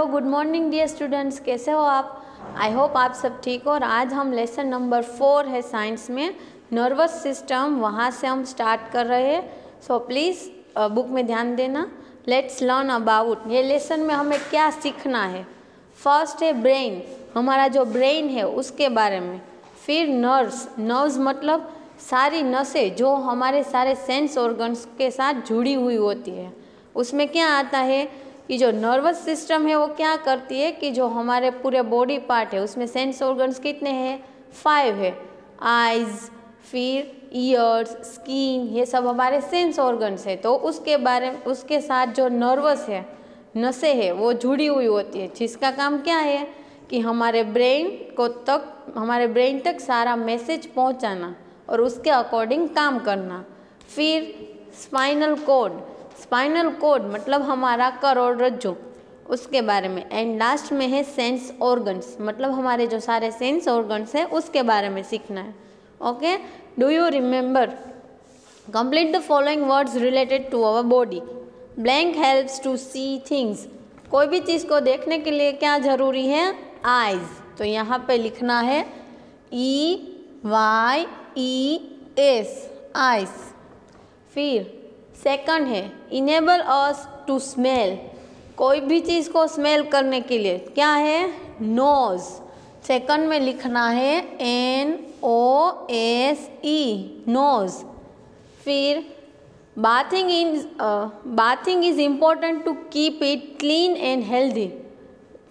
Hello good morning dear students कैसे हो आप? आई होप आप सब ठीक हो और आज हम लेसन नंबर फोर है साइंस में. नर्वस सिस्टम वहाँ से हम स्टार्ट कर रहे हैं. सो प्लीज़ बुक में ध्यान देना. लेट्स लर्न अबाउट ये लेसन में हमें क्या सीखना है? फ़र्स्ट है ब्रेन हमारा जो ब्रेन है, उसके बारे में. फिर नर्व्स नर्व्स मतलब सारी नसें जो हमारे सारे सेंस ऑर्गन्स के साथ जुड़ी हुई होती है. उसमें क्या आता है? कि जो नर्वस सिस्टम है वो क्या करती है कि जो हमारे पूरे बॉडी पार्ट है, उसमें सेंस ऑर्गन्स कितने हैं? फाइव है। आइज़ फिर ईयर्स स्किन ये सब हमारे सेंस ऑर्गन्स है। तो उसके बारे में, उसके साथ जो नर्वस है, नसें है, वो जुड़ी हुई होती है। जिसका काम क्या है कि हमारे ब्रेन को तक, हमारे ब्रेन तक सारा मैसेज पहुंचाना और उसके अकॉर्डिंग काम करना। फिर स्पाइनल कोड स्पाइनल कोड मतलब हमारा करोड़रज्जु, उसके बारे में। एंड लास्ट में है सेंस ऑर्गन्स मतलब हमारे जो सारे सेंस ऑर्गन्स हैं, उसके बारे में सीखना है। Okay do you remember complete the following words related to our body blank helps to see things कोई भी चीज़ को देखने के लिए क्या ज़रूरी है? आइज़ तो यहाँ पे लिखना है E Y E S eyes फिर सेकंड है इनेबल अस टू स्मेल कोई भी चीज़ को स्मेल करने के लिए, क्या है? नोज़ सेकंड में लिखना है N O S E nose फिर bathing in bathing is important to keep it clean and healthy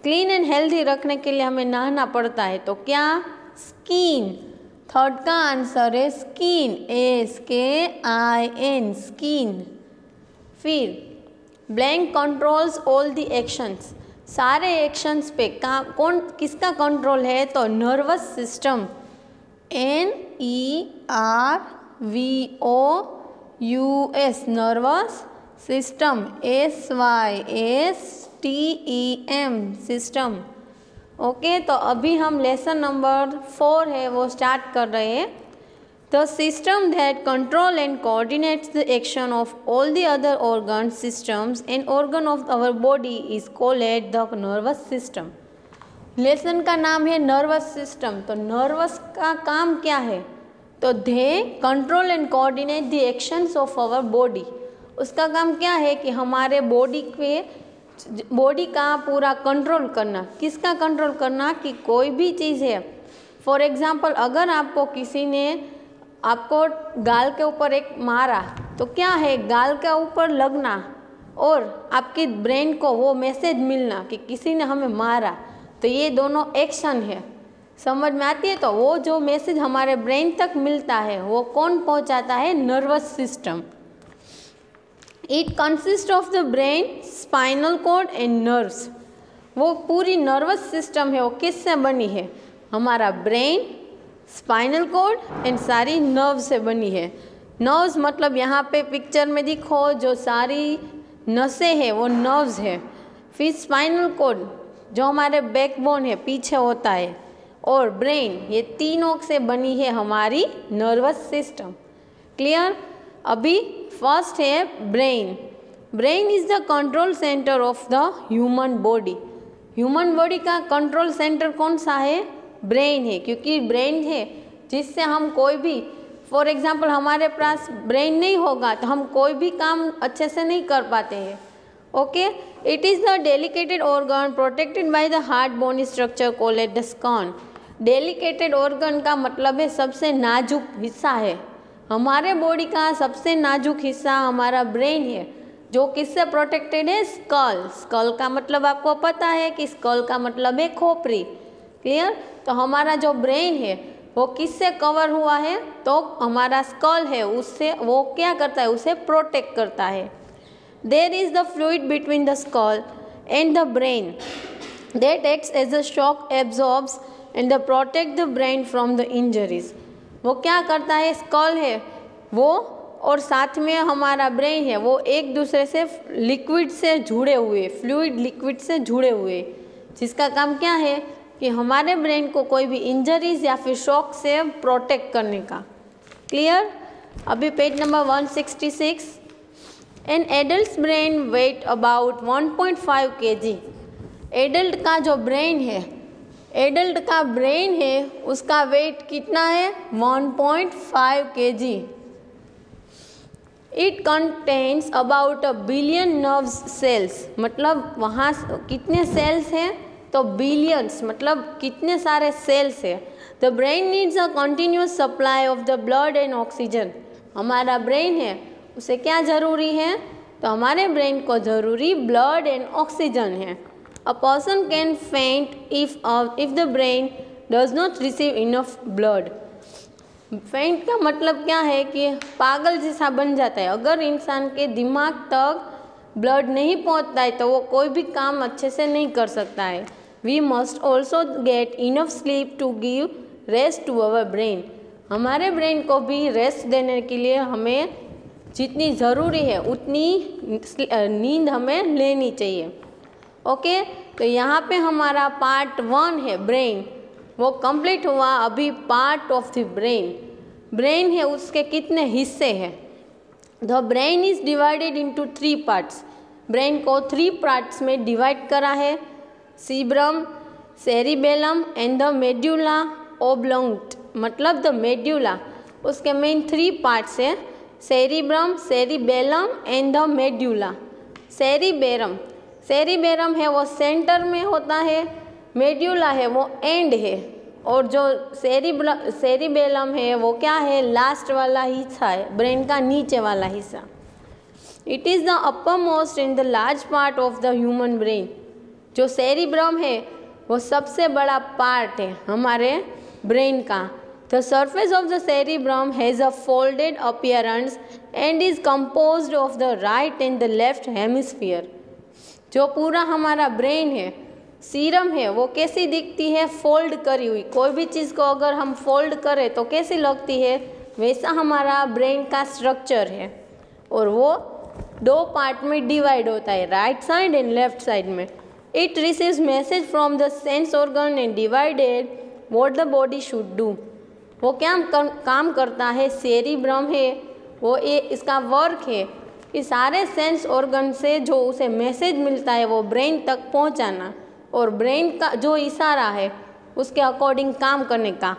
clean and healthy रखने के लिए हमें नहाना पड़ता है तो क्या? स्किन थर्ड का आंसर है skin S K I N skin फिर blank controls all the actions सारे एक्शंस पे का, कौन, किसका कंट्रोल है? तो nervous system N E R V O U S nervous system S Y S T E M system okay तो अभी हम लेसन नंबर फोर है, वो स्टार्ट कर रहे हैं। The system that control and coordinates the action of all the other organ systems and organ of our body is called the nervous system lesson का नाम है नर्वस सिस्टम तो nervous का काम क्या है? तो they control and coordinate the actions of our body उसका काम क्या है कि हमारे बॉडी के बॉडी का पूरा कंट्रोल करना। किसका कंट्रोल करना कि कोई भी चीज़ है? फॉर एग्ज़ाम्पल अगर आपको किसी ने आपको गाल के ऊपर एक मारा तो क्या है? गाल के ऊपर लगना और आपकी ब्रेन को वो मैसेज मिलना कि किसी ने हमें मारा। तो ये दोनों एक्शन है। समझ में आती है? तो वो जो मैसेज हमारे ब्रेन तक मिलता है, वो कौन पहुंचाता है? Nervous system it consist of the brain spinal cord and nerves वो पूरी नर्वस सिस्टम है, वो किससे बनी है? हमारा ब्रेन स्पाइनल कोड एंड सारी नर्व से बनी है। नर्व्स मतलब यहाँ पे पिक्चर में दिखो, जो सारी नसें हैं, वो नर्व्स है। फिर स्पाइनल कोड जो हमारे बैकबोन है, पीछे होता है। और ब्रेन ये तीनों से बनी है हमारी नर्वस सिस्टम क्लियर अभी फ़र्स्ट है brain brain is the control centre of the human body human body का कंट्रोल सेंटर कौन सा है? ब्रेन है, क्योंकि ब्रेन है, जिससे हम कोई भी फॉर एग्ज़ाम्पल हमारे पास ब्रेन नहीं होगा तो हम कोई भी काम अच्छे से नहीं कर पाते हैं. Okay it is the delicate organ protected by the hard bone structure called the skull delicate organ का मतलब है सबसे नाजुक हिस्सा है. हमारे बॉडी का सबसे नाजुक हिस्सा हमारा ब्रेन है, जो किससे प्रोटेक्टेड है? स्कल स्कल का मतलब आपको पता है कि स्कल का मतलब है खोपड़ी. क्लियर तो हमारा जो ब्रेन है, वो किससे कवर हुआ है? तो हमारा स्कल है, उससे वो क्या करता है? उसे प्रोटेक्ट करता है. There is the fluid between the skull and the brain that acts as a shock absorbs and the protect the brain from the injuries वो क्या करता है स्कल है, वो और साथ में हमारा ब्रेन है, वो एक दूसरे से लिक्विड से जुड़े हुए फ्लूड लिक्विड से जुड़े हुए, जिसका काम क्या है कि हमारे ब्रेन को कोई भी इंजरीज या फिर शॉक से प्रोटेक्ट करने का। क्लियर अभी page number 166 an adult brain weight about 1.5 G adult का जो ब्रेन है एडल्ट का ब्रेन है, उसका वेट कितना है? 1.5 KG. It contains about a billion nerves cells मतलब वहाँ कितने सेल्स हैं? तो बिलियंस मतलब कितने सारे सेल्स हैं? The brain needs a continuous supply of the blood and oxygen हमारा ब्रेन है, उसे क्या ज़रूरी है? तो हमारे ब्रेन को ज़रूरी ब्लड एंड ऑक्सीजन है। A person can faint if if the brain does not receive enough blood faint का मतलब क्या है कि पागल जैसा बन जाता है। अगर इंसान के दिमाग तक ब्लड नहीं पहुँचता है तो वो कोई भी काम अच्छे से नहीं कर सकता है। We must also get enough sleep to give rest to our brain हमारे ब्रेन को भी रेस्ट देने के लिए हमें जितनी ज़रूरी है, उतनी नींद हमें लेनी चाहिए। ओके तो यहाँ पे हमारा पार्ट वन है ब्रेन वो कंप्लीट हुआ अभी part of the brain brain है, उसके कितने हिस्से हैं? The brain is divided into three parts brain को थ्री पार्ट्स में डिवाइड करा है. Cerebrum cerebellum and the medulla oblongata मतलब द मेड्यूला उसके मेन थ्री पार्ट्स है. Cerebrum cerebellum and the medulla cerebrum cerebrum है, वो सेंटर में होता है, मेड्यूला है, वो एंड है। और जो सेरिब्ल सेरिबेलम है, वो क्या है, लास्ट वाला हिस्सा है, ब्रेन का नीचे वाला हिस्सा। It is the uppermost in the large part of the human brain जो सेरिब्रम है, वो सबसे बड़ा पार्ट है हमारे ब्रेन का। The surface of the cerebrum has a folded appearance and is composed of the right and the left hemisphere जो पूरा हमारा ब्रेन है सीरम है, वो कैसी दिखती है फोल्ड करी हुई। कोई भी चीज़ को अगर हम फोल्ड करें तो कैसी लगती है? वैसा हमारा ब्रेन का स्ट्रक्चर है। और वो दो पार्ट में डिवाइड होता है right side and left side में। It receives message from the sense organ and divided what the body should do वो क्या काम करता है? सेरी ब्रह्म है, वो ये इसका वर्क है। कि सारे सेंस ऑर्गन से जो उसे मैसेज मिलता है, वो ब्रेन तक पहुंचाना और ब्रेन का जो इशारा है, उसके अकॉर्डिंग काम करने का।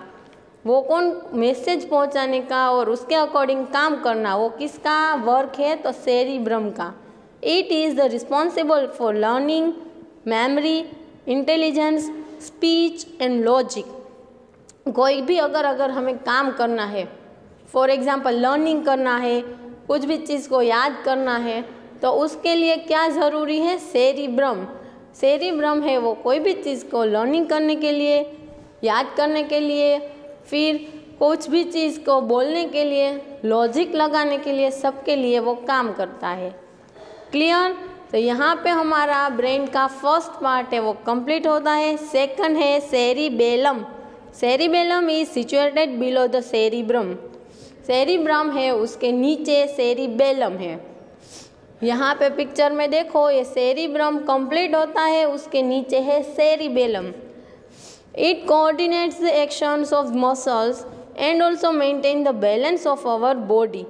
वो कौन मैसेज पहुँचाने का और उसके अकॉर्डिंग काम करना, वो किसका वर्क है तो सेरी ब्रह्म का। It is the responsible for learning memory intelligence speech and logic कोई भी अगर अगर हमें काम करना है फॉर एग्ज़ाम्पल लर्निंग करना है कुछ भी चीज़ को याद करना है तो उसके लिए क्या ज़रूरी है? सेरी ब्रह्म सेरी ब्रह्म है वो कोई भी चीज़ को लर्निंग करने के लिए, याद करने के लिए, फिर कुछ भी चीज़ को बोलने के लिए लॉजिक लगाने के लिए सबके लिए वो काम करता है। क्लियर तो यहाँ पे हमारा ब्रेन का फ़र्स्ट पार्ट है, वो कंप्लीट होता है। सेकंड है cerebellum. Cerebellum is situated below the cerebrum cerebrum है, उसके नीचे सेरिबेलम है। यहाँ पे पिक्चर में देखो, ये सेरिब्रम कंप्लीट होता है, उसके नीचे है cerebellum it coordinates the actions of muscles and also maintain the balance of our body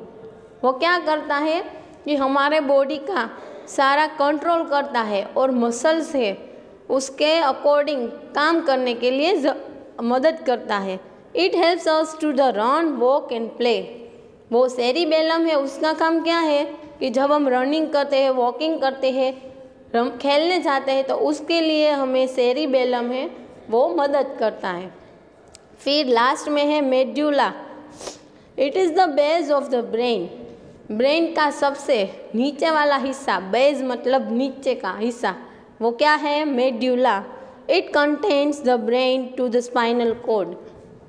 वो क्या करता है? कि हमारे बॉडी का सारा कंट्रोल करता है और मसल्स है, उसके अकॉर्डिंग काम करने के लिए मदद करता है। It helps us to the run walk and play वो सेरिबेलम है, उसका काम क्या है कि जब हम रनिंग करते हैं वॉकिंग करते हैं खेलने जाते हैं तो उसके लिए हमें सेरिबेलम है, वो मदद करता है। फिर लास्ट में है medulla it is the base of the brain brain का सबसे नीचे वाला हिस्सा बेज मतलब नीचे का हिस्सा, वो क्या है? Medulla it connects the brain to the spinal cord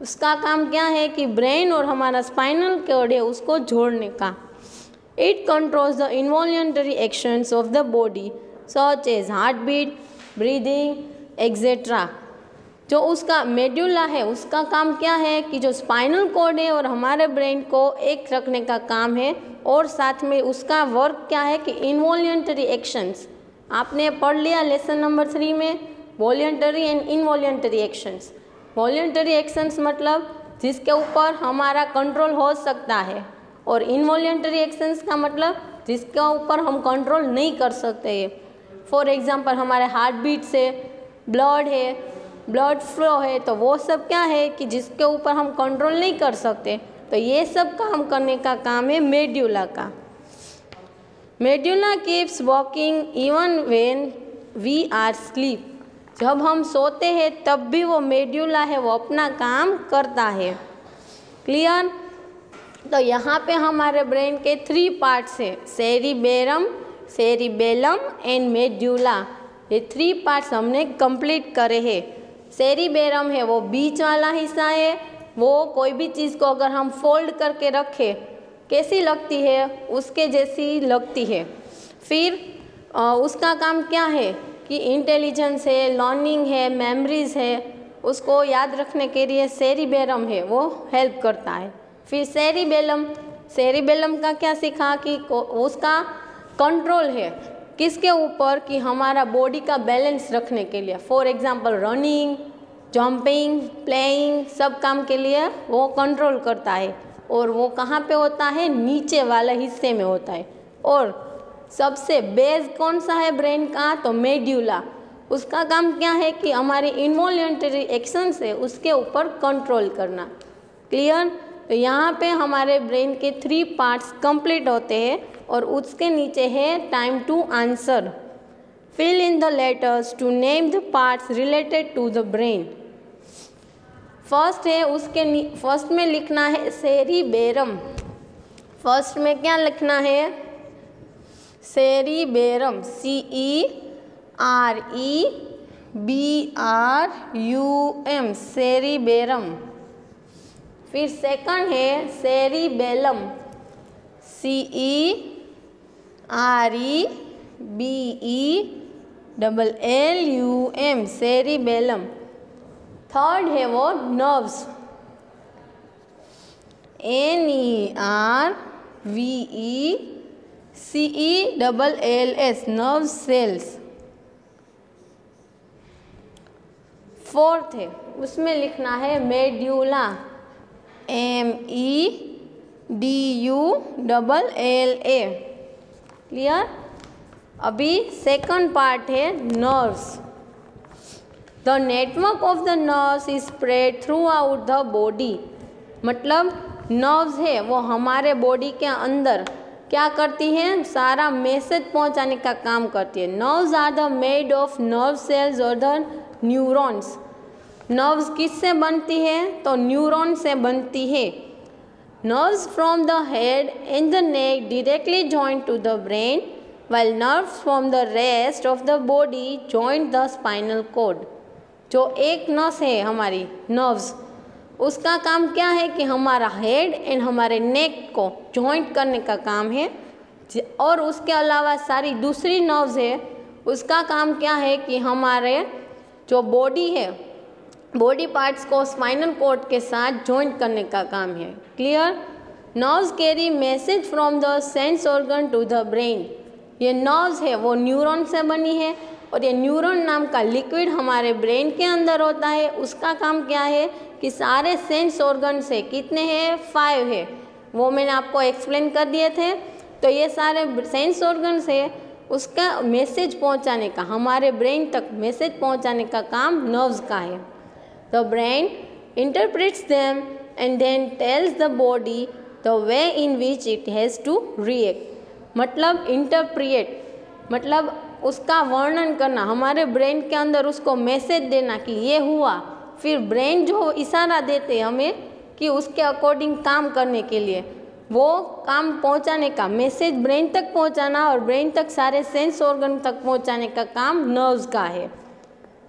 उसका काम क्या है कि ब्रेन और हमारा स्पाइनल कोड है, उसको जोड़ने का। It controls the involuntary actions of the body such as heart beat breathing etcetera जो उसका मेड्यूला है, उसका काम क्या है कि जो स्पाइनल कोड है और हमारे ब्रेन को एक रखने का काम है, और साथ में उसका वर्क क्या है कि इनवॉल्टरी एक्शंस आपने पढ़ लिया लेसन नंबर थ्री में? Voluntary and involuntary actions voluntary actions मतलब जिसके ऊपर हमारा कंट्रोल हो सकता है और इनवॉल्टरी एक्शंस का मतलब जिसके ऊपर हम कंट्रोल नहीं कर सकते। हैं फॉर एग्जांपल हमारे हार्ट बीट से ब्लड है ब्लड फ्लो है तो वो सब क्या है कि जिसके ऊपर हम कंट्रोल नहीं कर सकते। तो ये सब काम करने का काम है मेड्यूला का। Medulla keeps working even when we are sleep जब हम सोते हैं, तब भी वो मेड्यूला है, वो अपना काम करता है। क्लियर तो यहाँ पे हमारे ब्रेन के थ्री पार्ट्स है सेरिबेरम सेरिबेलम एंड मेड्यूला ये थ्री पार्ट्स हमने कंप्लीट करे हैं। सेरिबेरम है, वो बीच वाला हिस्सा है, वो कोई भी चीज़ को अगर हम फोल्ड करके रखें, कैसी लगती है? उसके जैसी लगती है। फिर उसका काम क्या है? कि इंटेलिजेंस है लर्निंग है मेमोरीज है, उसको याद रखने के लिए सेरिबेरम है, वो हेल्प करता है। फिर सेरिबेलम सेरिबेलम का क्या सीखा कि उसका कंट्रोल है, किसके ऊपर कि हमारा बॉडी का बैलेंस रखने के लिए। For example running jumping playing सब काम के लिए वो कंट्रोल करता है। और वो कहाँ पे होता है? नीचे वाले हिस्से में होता है। और सबसे बेस कौन सा है ब्रेन का? तो मेड्यूला उसका काम क्या है कि हमारी इन्वॉल्ट्री एक्शन से उसके ऊपर कंट्रोल करना. क्लियर तो यहाँ पे हमारे ब्रेन के थ्री पार्ट्स कंप्लीट होते हैं और उसके नीचे है time to answer fill in the letters to name the parts related to the brain first है उसके फ़र्स्ट में लिखना है सेरी बेरम फ़र्स्ट में क्या लिखना है? Cerebrum C E R E B R U M cerebrum फिर सेकंड है cerebellum C E R E B E double L U M cerebellum third है वो nerves N E R V E C E double L S nerve cells fourth है, उसमें लिखना है medulla M E D U double L A clear अभी second part है nerves the network of the nerves is spread throughout the body मतलब nerves है, वो हमारे बॉडी के अंदर. क्या करती है? सारा मैसेज पहुँचाने का काम करती है। Nerves are the made of nerve cells or the neurons nerves किससे बनती है? तो न्यूरॉन से बनती है। Nerves from the head in the neck directly join to the brain while nerves from the rest of the body join the spinal cord जो एक नस है हमारी नर्व्स उसका काम क्या है कि हमारा हेड एंड हमारे नेक को जॉइंट करने का काम है। और उसके अलावा सारी दूसरी नर्व्स है। उसका काम क्या है कि हमारे जो बॉडी है बॉडी पार्ट्स को स्पाइनल कोड के साथ जॉइंट करने का काम है। Clear nerves carry message from the sense organ to the brain ये नर्व्स है, वो न्यूरॉन से बनी है। और ये न्यूरॉन नाम का लिक्विड हमारे ब्रेन के अंदर होता है। उसका काम क्या है कि सारे सेंस ऑर्गन से कितने हैं? फाइव है। वो मैंने आपको एक्सप्लेन कर दिए थे। तो ये सारे सेंस ऑर्गन से उसका मैसेज पहुँचाने का, हमारे ब्रेन तक मैसेज पहुँचाने का काम नर्व्स का है। The brain interprets them and then tells the body the way in which it has to react. मतलब इंटरप्रिएट मतलब उसका वर्णन करना, हमारे ब्रेन के अंदर उसको मैसेज देना कि ये हुआ। फिर ब्रेन जो इशारा देते हमें कि उसके अकॉर्डिंग काम करने के लिए, वो काम पहुँचाने का मैसेज ब्रेन तक पहुंचाना और ब्रेन तक सारे सेंस ऑर्गन तक पहुँचाने का काम नर्व्स का है।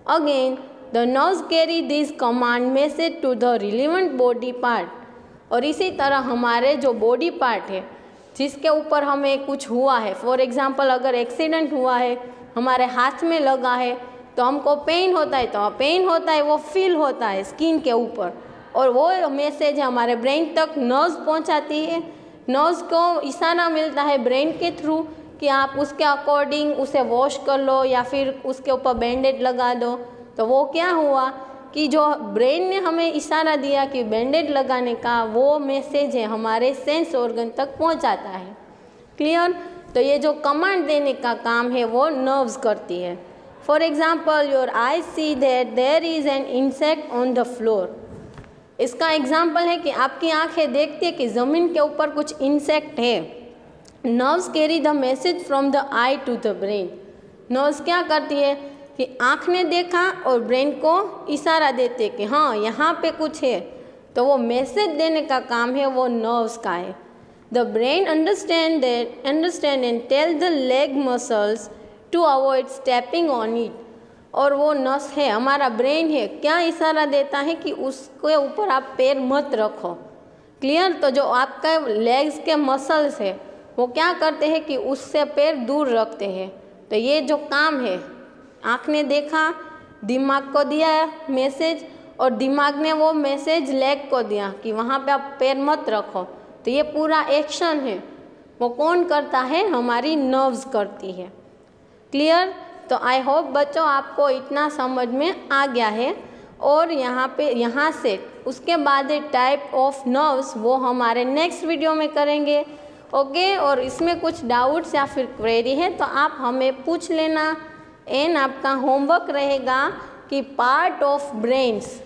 Again the nerves carry this command message to the relevant body part और इसी तरह हमारे जो बॉडी पार्ट है जिसके ऊपर हमें कुछ हुआ है। फॉर एग्ज़ाम्पल अगर एक्सीडेंट हुआ है, हमारे हाथ में लगा है तो हमको पेन होता है तो पेन होता है, वो फील होता है स्किन के ऊपर। और वो मैसेज हमारे ब्रेन तक नर्व्स पहुंचाती है। नर्व्स को इशारा मिलता है ब्रेन के थ्रू कि आप उसके अकॉर्डिंग उसे वॉश कर लो या फिर उसके ऊपर बैंडेड लगा दो। तो वो क्या हुआ? कि जो ब्रेन ने हमें इशारा दिया कि बैंडेड लगाने का वो मैसेज है, हमारे सेंस ऑर्गन तक पहुंचाता है। क्लियर? तो ये जो कमांड देने का काम है, वो नर्व्स करती है। For example your eye see that there is an insect on the floor इसका एग्ज़ाम्पल है कि आपकी आँखें देखती है कि ज़मीन के ऊपर कुछ इंसेक्ट है। Nerves carry the message from the eye to the brain nerves क्या करती है? कि आँख ने देखा और ब्रेन को इशारा देते कि हाँ यहाँ पे कुछ है। तो वो मैसेज देने का काम है, वो नर्व्स का है। The brain understand understand and tell the leg muscles to avoid stepping on it और वो नस है, हमारा ब्रेन है, क्या इशारा देता है कि उसके ऊपर आप पैर मत रखो। क्लियर तो जो आपका लेग्स के मसल्स है, वो क्या करते हैं कि उससे पैर दूर रखते हैं। तो ये जो काम है आँख ने देखा, दिमाग को दिया मैसेज और दिमाग ने वो मैसेज लेग को दिया कि वहाँ पे आप पैर मत रखो। तो ये पूरा एक्शन है। वो कौन करता है? हमारी नर्व्स करती है। क्लियर तो आई होप बच्चों आपको इतना समझ में आ गया है। और यहाँ पे, यहाँ से उसके बाद टाइप ऑफ़ नर्व्स वो हमारे नेक्स्ट वीडियो में करेंगे। ओके और इसमें कुछ डाउट्स या फिर क्वेरी है तो आप हमें पूछ लेना। एन आपका होमवर्क रहेगा कि पार्ट ऑफ़ ब्रेन्स।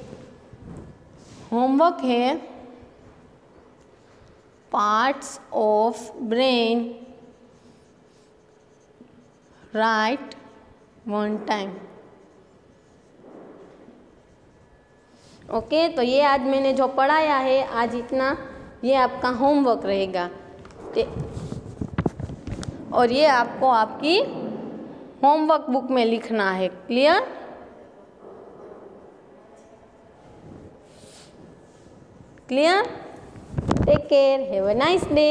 होमवर्क है parts of brain. Write one time. Okay तो ये आज मैंने जो पढ़ाया है, आज इतना। ये आपका होमवर्क रहेगा। और ये आपको आपकी होमवर्क बुक में लिखना है clear clear take care have a nice day